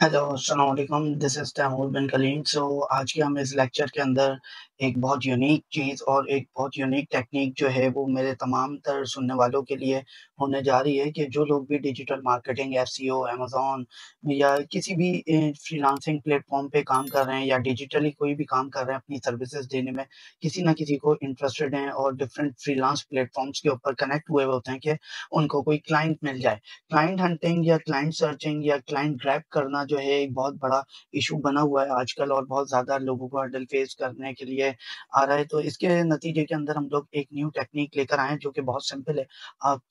Hello, अस्सलाम वालेकुम, this is Taimur bin Kaleem. So आज के हम इस लेक्चर के अंदर एक बहुत यूनिक चीज़ और एक बहुत यूनिक टेक्निक जो है वो मेरे तमाम तर सुनने वालों के लिए होने जा रही है कि जो लोग भी डिजिटल मार्केटिंग, एसईओ, अमेज़न या किसी भी फ्रीलांसिंग प्लेटफ़ॉर्म पे काम कर रहे हैं या डिजिटली कोई भी काम कर रहे हैं अपनी सर्विसेज़ देने में, किसी न किसी को इंटरेस्टेड हैं और डिफरेंट फ्रीलांस प्लेटफ़ॉर्म्स के ऊपर कनेक्ट हुए होते हैं कि उनको कोई क्लाइंट मिल जाए। क्लाइंट हंटिंग या क्लाइंट सर्चिंग या क्लाइंट ग्रैब करना जो है एक बहुत बड़ा इशू बना हुआ है आजकल और बहुत ज़्यादा लोगों को हर्डल फेस करने के लिए आ रहा है। तो इसके नतीजे के अंदर हम लोग एक न्यू टेक्नीक लेकर आए जो कि बहुत सिंपल है। आप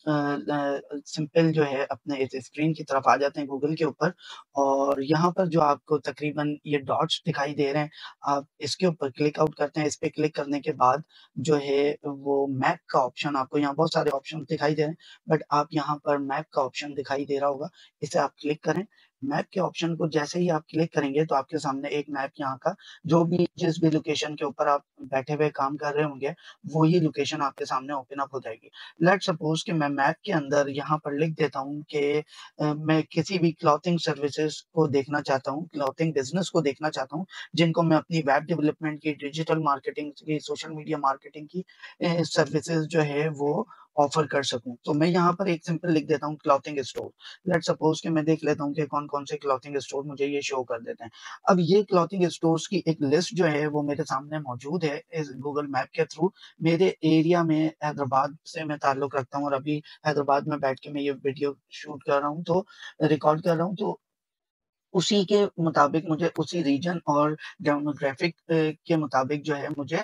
सिंपल जो है अपने इस स्क्रीन की तरफ़ आ जाते हैं गूगल के ऊपर और यहाँ पर जो आपको तकरीबन ये डॉट्स दिखाई दे रहे हैं, आप इसके ऊपर क्लिक आउट करते हैं। इस पर क्लिक करने के बाद जो है वो मैप का ऑप्शन आपको यहाँ बहुत सारे ऑप्शन दिखाई दे रहे हैं, बट आप यहाँ पर मैप का ऑप्शन दिखाई दे रहा होगा, इसे आप क्लिक करें। मैप के ऑप्शन को जैसे ही आप क्लिक करेंगे तो आपके सामने एक मैप यहाँ का जो भी जिस भी लोकेशन के ऊपर आप बैठे हुए काम कर रहे होंगे, वही लोकेशन आपके सामने ओपन अप हो जाएगी। लेट्स सपोज़ कि मैं मैप के अंदर यहाँ पर लिख देता हूँ कि मैं किसी भी क्लॉथिंग सर्विसेज़ को देखना चाहता हूँ, क्लॉथिंग बिज़नेस को देखना चाहता हूँ, जिनको मैं अपनी वेब डेवलपमेंट की, डिजिटल मार्केटिंग की, सोशल मीडिया मार्केटिंग की सर्विसेज़ जो है वो ऑफ़र कर सकूँ। तो मैं यहाँ पर एक सिंपल लिख देता हूँ क्लॉथिंग स्टोर। लेट्स सपोज़ कि मैं देख लेता हूँ कि कौन-कौन से क्लॉथिंग स्टोर मुझे ये शो कर देते हैं। अब ये क्लॉथिंग स्टोर्स की एक लिस्ट जो है, वो मेरे सामने मौजूद है इस गूगल मैप के थ्रू। मेरे एरिया में हैदराबाद से मैं ताल्लुक़ रखता हूँ और अभी हैदराबाद में बैठ के मैं ये वीडियो शूट कर रहा हूँ तो रिकॉर्ड कर रहा हूँ तो उसी के मुताबिक मुझे उसी रीजन और डेमोग्राफिक के मुताबिक जो है मुझे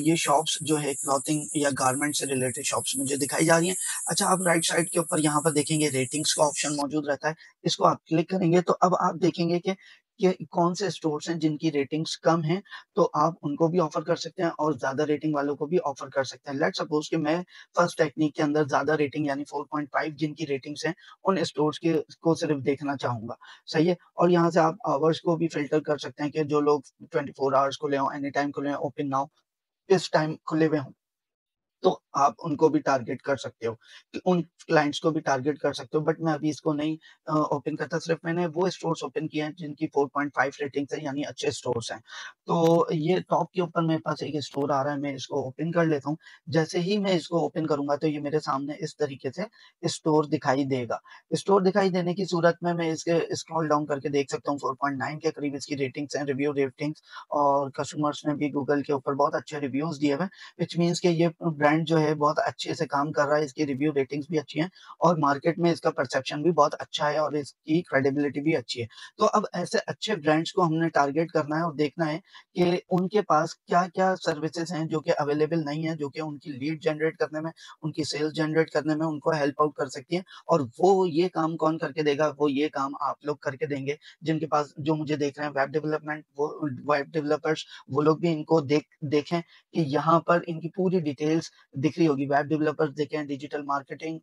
ये शॉप्स जो है क्लॉथिंग या गारमेंट से रिलेटेड शॉप्स मुझे दिखाई जा रही हैं। अच्छा आप राइट साइड के ऊपर यहाँ पर देखेंगे रेटिंग्स का ऑप्शन मौजूद रहता है। इसको आप क्लिक करेंगे तो अब आप देखेंगे कि कि कौन से स्टोर्स हैं जिनकी रेटिंग्स कम हैं, तो आप उनको भी ऑफ़र कर सकते हैं और ज़्यादा रेटिंग वालों को भी ऑफ़र कर सकते हैं। लेट सपोज़ कि मैं फ़र्स्ट टेक्निक के अंदर ज़्यादा रेटिंग यानी 4.5 जिनकी रेटिंग्स हैं, उन स्टोर्स के को सिर्फ़ देखना चाहूँगा सही है? और यहाँ से आप आवर्स को भी फ़िल्टर कर सकते हैं कि जो लोग 24 आवर्स खुले हों, एनी टाइम खुले हों, ओपन नाउ, इस टाइम खुले हुए हों। तो आप उनको भी टारगेट कर सकते हो, उन क्लाइंट्स को भी टारगेट कर सकते हो बट मैं अभी इसको नहीं ओपन करता सिर्फ़ मैंने वो स्टोर्स ओपन किए हैं जिनकी 4.5 रेटिंग्स है यानी अच्छे स्टोर्स हैं। तो ये टॉप के ऊपर मेरे पास एक स्टोर आ रहा है, मैं इसको ओपन कर लेता हूँ। जैसे ही मैं इसको ओपन करूँगा तो ये मेरे सामने इस तरीके से स्टोर दिखाई देगा। स्टोर दिखाई देने की सूरत में मैं इसके स्क्रॉल डाउन करके देख सकता हूँ 4.9 के करीब इसकी रेटिंग्स हैं, रिव्यू रेटिंग्स और कस्टमर्स ने भी गूगल के ऊपर बहुत अच्छे रिव्यूज़ दिए हुए व्हिच मीन्स कि ये ब्रांड जो है बहुत अच्छे से काम कर रहा है, इसकी रिव्यू रेटिंग्स भी अच्छी हैं और मार्केट में इसका परसेप्शन भी बहुत अच्छा है और इसकी क्रेडिबिलिटी भी अच्छी है। तो अब ऐसे अच्छे ब्रांड्स को हमने टारगेट करना है और देखना है कि उनके पास क्या-क्या सर्विसेज़ हैं जो कि अवेलेबल नहीं है, जो कि उनकी लीड जनरेट करने में, उनकी सेल्स जनरेट करने में उनको हेल्प आउट कर सकती है और वो ये काम कौन करके देगा, वो ये काम आप लोग करके देंगे, जिनके पास जो मुझे देख रहे हैं वेब डेवलपमेंट वो वेब डेवलपर्स वो लोग भी इनको देख देखें कि यहाँ पर इनकी पूरी डिटेल्स दिख रही होगी। वेब डेवलपर्स देखें, डिजिटल मार्केटिंग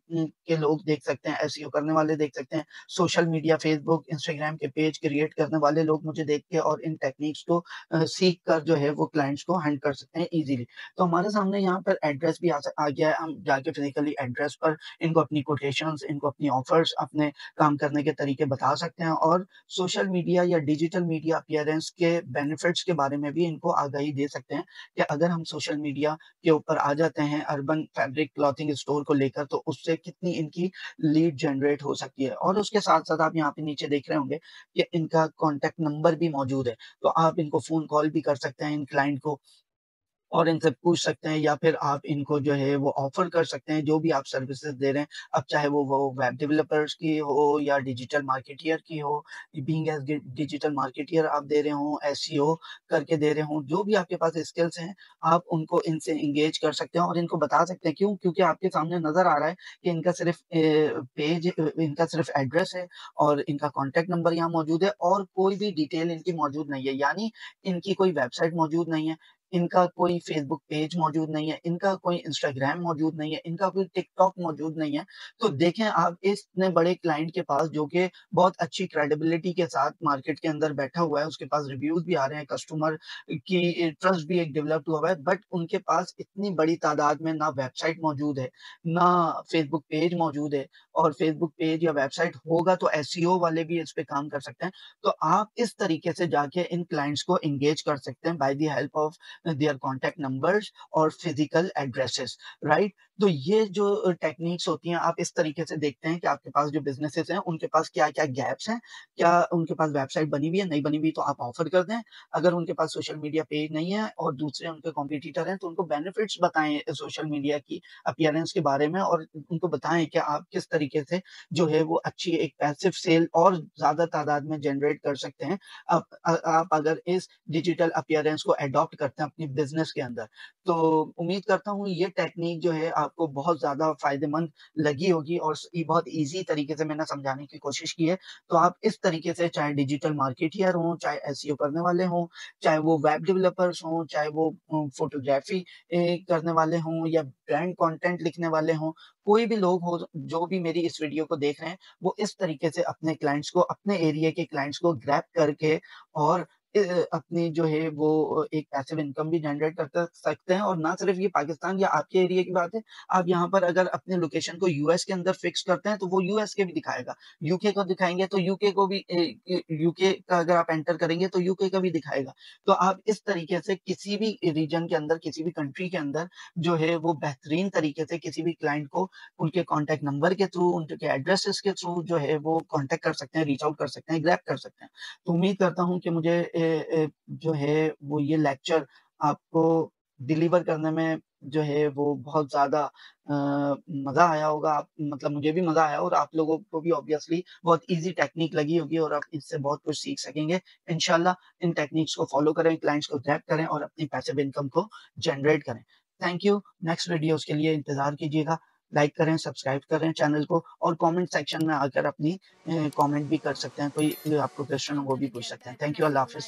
के लोग देख सकते हैं, एसईओ करने वाले देख सकते हैं, सोशल मीडिया, फेसबुक, इंस्टाग्राम के पेज क्रिएट करने वाले लोग मुझे देख के और इन टेक्निक्स को सीख कर जो है वो क्लाइंट्स को हैंड कर सकते हैं ईज़िली। तो हमारे सामने यहाँ पर एड्रेस भी आ आ गया है, हम जाके फिज़िकली एड्रेस पर इनको अपनी कोटेशन इनको अपनी ऑफ़र्स, अपने काम करने के तरीके बता सकते हैं और सोशल मीडिया या डिजिटल मीडिया अपियरेंस के बेनिफिट्स के बारे में भी इनको आगाही दे सकते हैं कि अगर हम सोशल मीडिया के ऊपर आ जाते हैं अर्बन फैब्रिक क्लॉथिंग स्टोर को लेकर तो उससे कितनी इनकी लीड जनरेट हो सकती है और उसके साथ-साथ आप यहाँ पे नीचे देख रहे होंगे कि इनका कॉन्टेक्ट नंबर भी मौजूद है। तो आप इनको फ़ोन कॉल भी कर सकते हैं इन क्लाइंट को और इनसे पूछ सकते हैं या फिर आप इनको जो है वो ऑफ़र कर सकते हैं, जो भी आप सर्विसेज़ दे रहे हैं। अब चाहे वो वो वेब डेवलपर्स की हो या डिजिटल मार्केटियर की हो, बीइंग एज़ डिजिटल मार्केटियर आप दे रहे हों, एसईओ करके दे रहे हो जो भी आपके पास स्किल्स हैं, आप उनको इनसे इंगेज कर सकते हैं और इनको बता सकते हैं। क्यों? क्योंकि आपके सामने नज़र आ रहा है कि इनका सिर्फ़ पेज इनका सिर्फ़ एड्रेस है और इनका कॉन्टेक्ट नंबर यहाँ मौजूद है और कोई भी डिटेल इनकी मौजूद नहीं है। यानी इनकी कोई वेबसाइट मौजूद नहीं है। इनका कोई फ़ेसबुक पेज मौजूद नहीं है, इनका कोई इंस्टाग्राम मौजूद नहीं है, इनका कोई टिकटॉक मौजूद नहीं है। तो देखें आप इतने बड़े क्लाइंट के पास जो कि बहुत अच्छी क्रेडिबिलिटी के साथ मार्केट के अंदर बैठा हुआ है, उसके पास रिव्यूज़ भी आ रहे हैं, कस्टमर की ट्रस्ट भी एक डेवलप्ड हुआ है, बट उनके पास इतनी बड़ी तादाद में ना वेबसाइट मौजूद है, ना फ़ेसबुक पेज मौजूद है और फ़ेसबुक पेज या वेबसाइट होगा तो एसईओ वाले भी इस पे काम कर सकते हैं। तो आप इस तरीके से जाके इन क्लाइंट्स को एंगेज कर सकते हैं by the help of their contact numbers और फ़िज़िकल एड्रेसेस राइट तो ये जो टेक्निक्स होती हैं आप इस तरीके से देखते हैं कि आपके पास जो बिजनेसेस हैं उनके पास क्या-क्या गैप्स हैं, क्या उनके पास वेबसाइट बनी हुई है, नहीं बनी हुई तो आप ऑफ़र कर दें। अगर उनके पास सोशल मीडिया पेज नहीं है और दूसरे उनके कॉम्पिटिटर हैं तो उनको बेनिफिट्स बताएँ सोशल मीडिया की अपियरेंस के बारे में और उनको बताएँ कि आप किस तरीके से जो है वो अच्छी एक पैसिव सेल और ज़्यादा तादाद में जनरेट कर सकते हैं। आप आप अगर इस डिजिटल अपियरेंस को एडॉप्ट करते हैं अपने बिज़नेस के अंदर। तो उम्मीद करता हूँ ये टेक्नीक जो है आपको बहुत ज़्यादा फ़ायदेमंद लगी होगी और बहुत ईज़ी तरीके से मैंने समझाने की कोशिश की है। तो आप इस तरीके से चाहे डिजिटल मार्केटियर हों, चाहे एसईओ करने वाले हों, चाहे वो वेब डेवलपर्स हों, चाहे वो फ़ोटोग्राफ़ी करने वाले हों या ब्रांड कंटेंट लिखने वाले हों, कोई भी लोग हो जो भी मेरी इस वीडियो को देख रहे हैं, वो इस तरीके से अपने क्लाइंट्स को अपने एरिया के क्लाइंट्स को ग्रैप करके और अपनी जो है वो एक पैसिव इनकम भी जनरेट कर सकते हैं और ना सिर्फ़ ये पाकिस्तान या आपके एरिया की बात है, आप यहाँ पर अगर अपने लोकेशन को यूएस के अंदर फ़िक्स करते हैं, तो वो यूएस के भी दिखाएगा। यूके को दिखाएँगे तो यूके को भी यूके का अगर आप एंटर करेंगे तो यूके का भी दिखाएगा। तो आप इस तरीके से किसी भी रीजन के अंदर, किसी भी कंट्री के अंदर जो है वो बेहतरीन तरीके से किसी भी क्लाइंट को उनके कॉन्टेक्ट नंबर के थ्रू, उनके एड्रेसेस के थ्रू जो है वो कॉन्टेक्ट कर सकते हैं, रीच आउट कर सकते हैं, ग्रैप कर सकते हैं। तो उम्मीद करता हूँ कि मुझे जो है वो ये लेक्चर आपको डिलीवर करने में जो है वो बहुत ज़्यादा मज़ा आया होगा आप मतलब मुझे भी मज़ा आया और आप लोगों को भी ऑब्वियसली बहुत ईज़ी टेक्निक लगी होगी और आप इससे बहुत कुछ सीख सकेंगे। इनशाला इन टेक्निक्स को फ़ॉलो करें, क्लाइंट्स को ग्रैब करें और अपनी पैसिव इनकम को जनरेट करें। Thank you. नेक्स्ट वीडियोज़ के लिए इंतज़ार कीजिएगा। लाइक करें, सब्सक्राइब करें चैनल को और कमेंट सेक्शन में आकर अपनी कमेंट भी कर सकते हैं। कोई आपको क्वेश्चन वो भी पूछ सकते हैं। थैंक यू, अल्लाह हाफ़िज़।